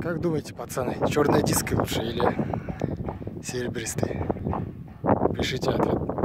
Как думаете, пацаны, черная диска лучше или серебристый? Пишите ответ.